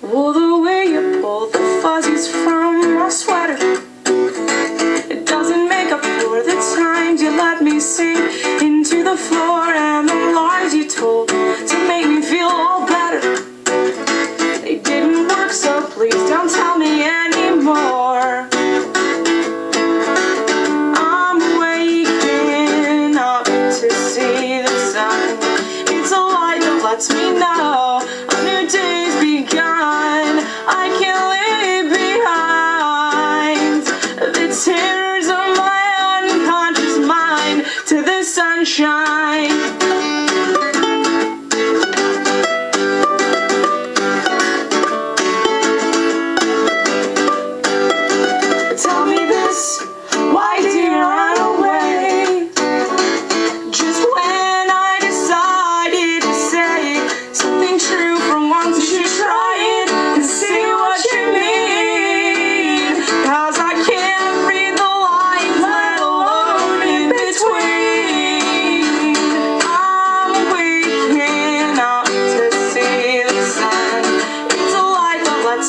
Oh, the way you pull the fuzzies from my sweater. It doesn't make up for the times you let me sink into the floor and the lies you told to make me feel all better. They didn't work, so please don't tell me anymore. I'm waking up to see the sun. It's a light that lets me know sunshine.